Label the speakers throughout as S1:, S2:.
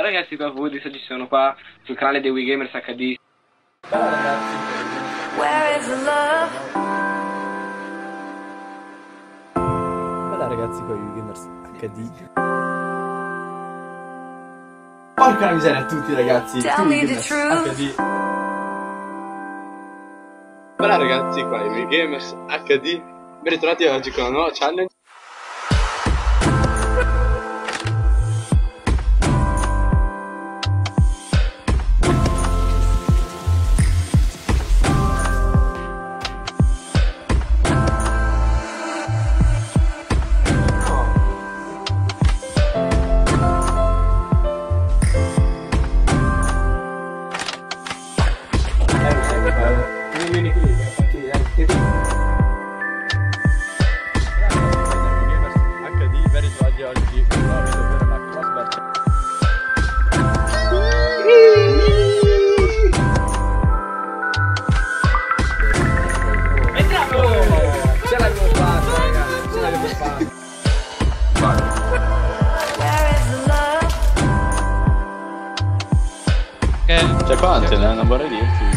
S1: ragazzi qua Woody, oggi sono qua sul canale dei Wii Gamers HD.
S2: Ciao ragazzi.
S3: Where is the love?
S2: Bella ragazzi qua Wii Gamers HD.
S4: Porca miseria a tutti ragazzi.
S3: Tell me the truth.
S4: HD.
S5: Bella ragazzi, qua i Gamers HD, ben ritrovati oggi con una nuova challenge.
S2: Ce l'avevo fatto.
S3: Where is the love?
S5: Cioè quante, ne non vorrei dirti.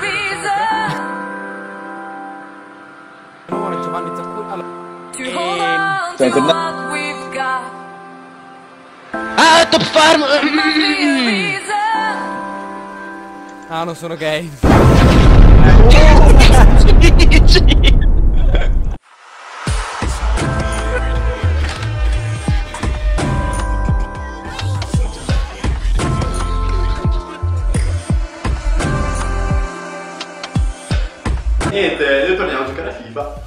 S3: reason
S2: Nuovo Giovanni Zaccuri. Allora,
S3: to hold on to what we've got.
S1: Ah, Top Farm!
S3: Give me a reason.
S2: ah, non sono gay.
S4: Niente, noi torniamo a giocare a FIFA.